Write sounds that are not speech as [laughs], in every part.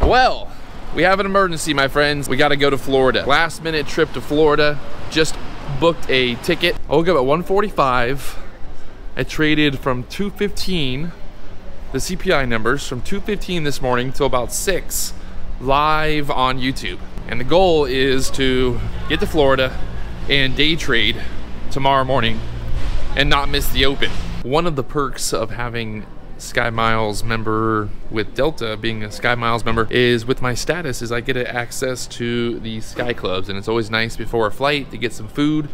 Well, we have an emergency, my friends. We gotta go to Florida. Last minute trip to Florida. Just booked a ticket. I woke up at 1:45. I traded from 215, the CPI numbers, from 215 this morning till about 6 live on YouTube. And the goal is to get to Florida and day trade tomorrow morning and not miss the open. One of the perks of having Sky Miles member with Delta, being a Sky Miles member, is with my status is I get access to the Sky Clubs and it's always nice before a flight to get some food,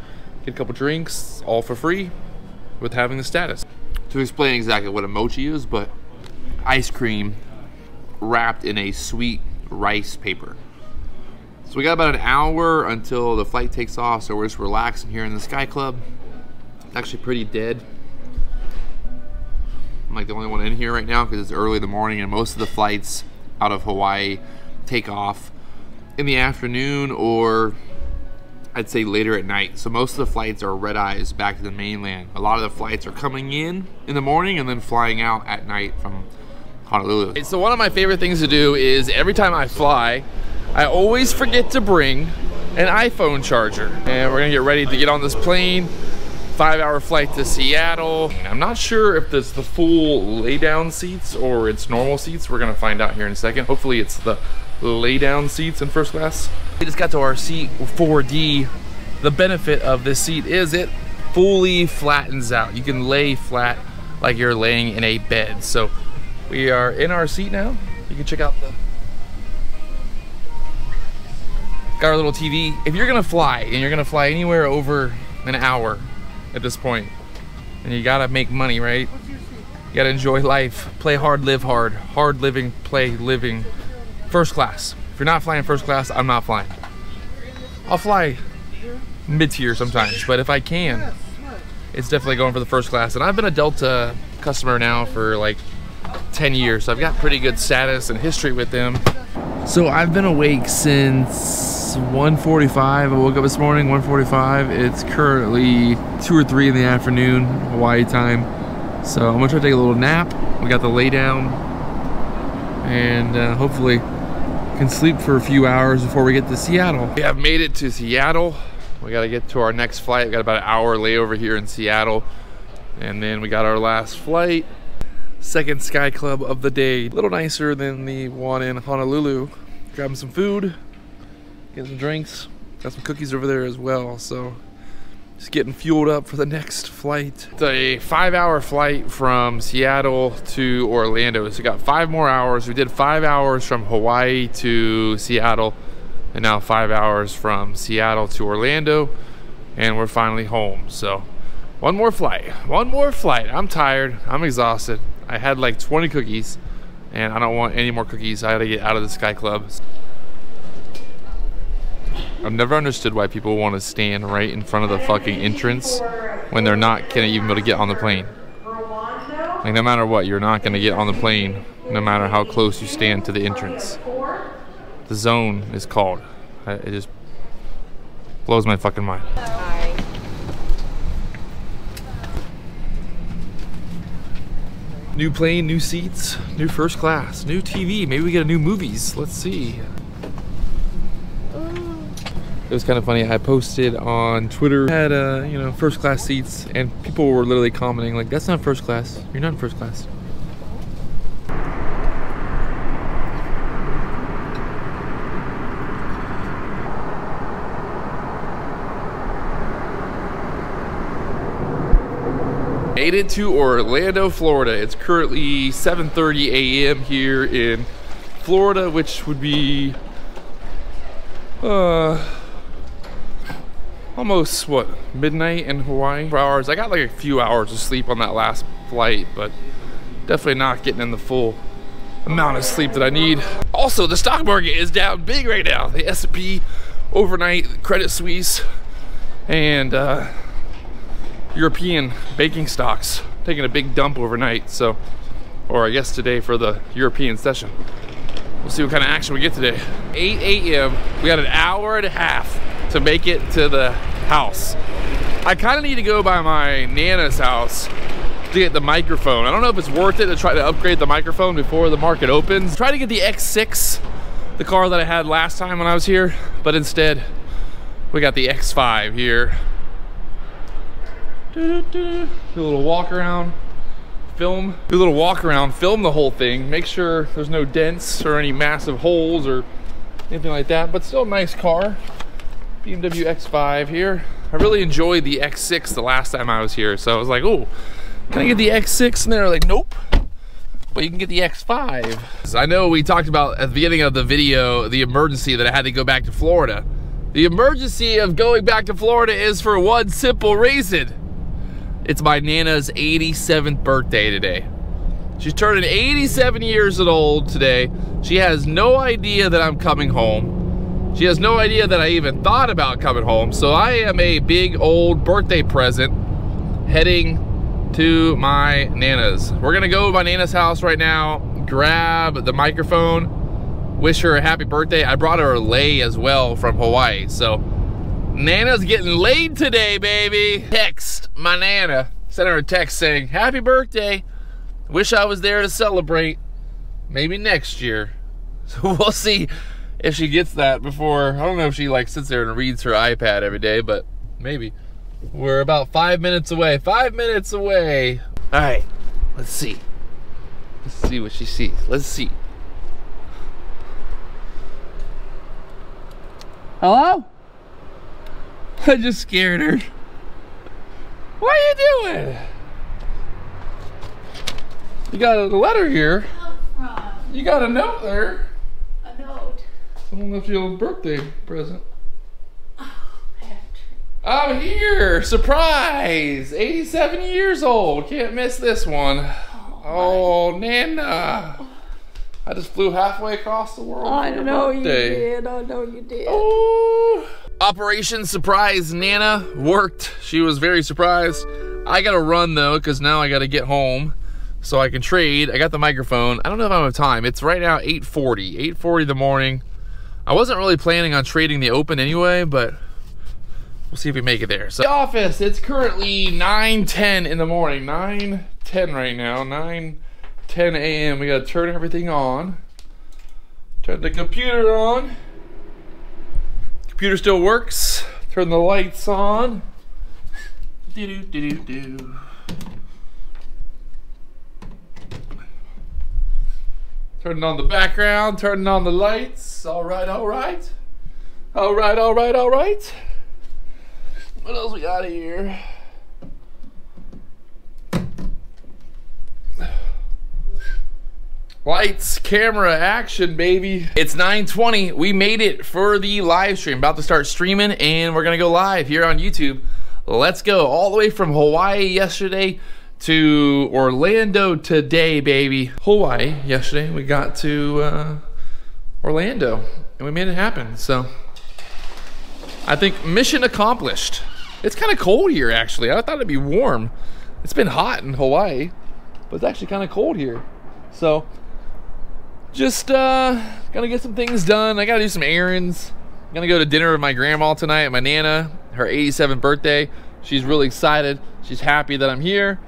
get a couple drinks, all for free with having the status. To explain exactly what a mochi is, but ice cream wrapped in a sweet rice paper. So we got about an hour until the flight takes off, so we're just relaxing here in the Sky Club. It's actually pretty dead. Like the only one in here right now because it's early in the morning and most of the flights out of Hawaii take off in the afternoon or I'd say later at night. So most of the flights are red eyes back to the mainland. A lot of the flights are coming in in the morning and then flying out at night from Honolulu. So one of my favorite things to do is every time I fly, I always forget to bring an iPhone charger. And we're gonna get ready to get on this plane five hour flight to Seattle. I'm not sure if it's the full lay down seats or it's normal seats. We're gonna find out here in a second. Hopefully it's the lay down seats in first class. We just got to our seat 4D. The benefit of this seat is it fully flattens out. You can lay flat like you're laying in a bed. So we are in our seat now. You can check out the got our little TV. If you're gonna fly and you're gonna fly anywhere over an hour, at this point. And you gotta make money, right? You gotta enjoy life. Play hard, live hard. Hard living, play living. First class. If you're not flying first class, I'm not flying. I'll fly mid-tier sometimes, but if I can, it's definitely going for the first class. And I've been a Delta customer now for like 10 years, so I've got pretty good status and history with them. So I've been awake since 1:45. I woke up this morning 1:45. It's currently two or three in the afternoon Hawaii time. So I'm gonna try to take a little nap. We got the lay down, and uh, hopefully can sleep for a few hours before we get to Seattle. We have made it to Seattle. We got to get to our next flight. We got about an hour layover here in Seattle, and then we got our last flight second Sky Club of the day. A little nicer than the one in Honolulu. Grabbing some food, getting some drinks. Got some cookies over there as well, so just getting fueled up for the [laughs] next flight. It's a five hour flight from Seattle to Orlando. So we got five more hours. We did five hours from Hawaii to Seattle and now five hours from Seattle to Orlando and we're finally home. So one more flight, one more flight. I'm tired, I'm exhausted. I had like 20 cookies and I don't want any more cookies. I gotta get out of the Sky Club. I've never understood why people want to stand right in front of the fucking entrance when they're not gonna even be able to get on the plane. Like no matter what, you're not gonna get on the plane no matter how close you stand to the entrance. The zone is called. It just blows my fucking mind. New plane, new seats, new first class, new TV. Maybe we get a new movies. Let's see. It was kind of funny. I posted on Twitter, had uh, you know first class seats, and people were literally commenting like, "That's not first class. You're not in first class." It to Orlando, Florida. It's currently 7.30 a.m. here in Florida, which would be uh, almost, what, midnight in Hawaii? For hours. I got like a few hours of sleep on that last flight, but definitely not getting in the full amount of sleep that I need. Also, the stock market is down big right now. The S&P overnight, Credit Suisse, and uh, European baking stocks taking a big dump overnight. So, or I guess today for the European session. We'll see what kind of action we get today. 8 a.m. We got an hour and a half to make it to the house. I kind of need to go by my Nana's house to get the microphone. I don't know if it's worth it to try to upgrade the microphone before the market opens. Try to get the X6 the car that I had last time when I was here, but instead we got the X5 here. Do, a little walk around, film, do a little walk around, film the whole thing, make sure there's no dents or any massive holes or anything like that, but still a nice car. BMW X5 here. I really enjoyed the X6 the last time I was here, so I was like, oh, can I get the X6? And they're like, nope, but you can get the X5. I know we talked about at the beginning of the video, the emergency that I had to go back to Florida. The emergency of going back to Florida is for one simple reason. It's my Nana's 87th birthday today. She's turning 87 years old today. She has no idea that I'm coming home. She has no idea that I even thought about coming home. So I am a big old birthday present heading to my Nana's. We're gonna go to my Nana's house right now, grab the microphone, wish her a happy birthday. I brought her a lei as well from Hawaii. So Nana's getting laid today, baby. Text my Nana, sent her a text saying, happy birthday. Wish I was there to celebrate. Maybe next year. [laughs] So we'll see if she gets that before. I don't know if she like sits there and reads her iPad every day, but maybe. We're about five minutes away. Five minutes away. All right, let's see. Let's see what she sees. Let's see. Hello? [laughs] I just scared her. What are you doing? You got a letter here. You got a note there. A note. Someone left you a birthday present. Oh, I'm here! Surprise! 87 years old. Can't miss this one. Oh, oh Nana. I just flew halfway across the world. I know you did. I know you did. Oh. Operation Surprise Nana worked. She was very surprised. I gotta run though, because now I gotta get home so I can trade. I got the microphone. I don't know if I have time. It's right now 8.40. 8.40 in the morning. I wasn't really planning on trading the open anyway, but we'll see if we make it there. So the office, it's currently 9.10 in the morning. 9.10 right now. 9.10 a.m. We gotta turn everything on. Turn the computer on. Computer still works. Turn the lights on. Do do do do do. Turning on the background, turning on the lights. All right, all right. All right, all right, all right. What else we got here? Lights, camera, action, baby. It's 9.20. We made it for the live stream. About to start streaming, and we're going to go live here on YouTube. Let's go. All the way from Hawaii yesterday to Orlando today, baby. Hawaii yesterday. We got to uh, Orlando, and we made it happen. So I think mission accomplished. It's kind of cold here, actually. I thought it'd be warm. It's been hot in Hawaii, but it's actually kind of cold here. So, just uh, gonna get some things done. I gotta do some errands. I'm gonna go to dinner with my grandma tonight my Nana, her 87th birthday. She's really excited. She's happy that I'm here.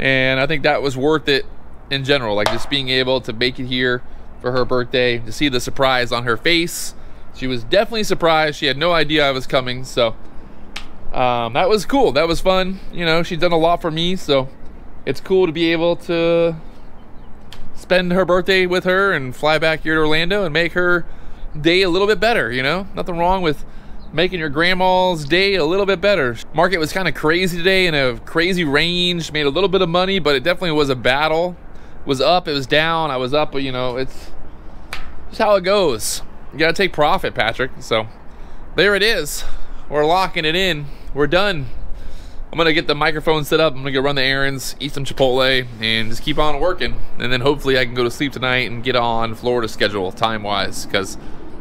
And I think that was worth it in general. Like just being able to make it here for her birthday, to see the surprise on her face. She was definitely surprised. She had no idea I was coming. So um, that was cool. That was fun. You know, she's done a lot for me, so it's cool to be able to spend her birthday with her and fly back here to Orlando and make her day a little bit better, you know? Nothing wrong with making your grandma's day a little bit better. Market was kind of crazy today in a crazy range, made a little bit of money, but it definitely was a battle. It was up, it was down, I was up, but you know, it's just how it goes. You gotta take profit, Patrick. So there it is. We're locking it in we're done. I'm gonna get the microphone set up. I'm gonna go run the errands, eat some Chipotle, and just keep on working. And then hopefully I can go to sleep tonight and get on Florida schedule time-wise, because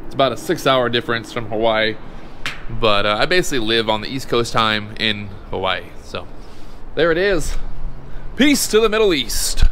it's about a six-hour difference from Hawaii. But uh, I basically live on the East Coast time in Hawaii. So there it is. Peace to the Middle East.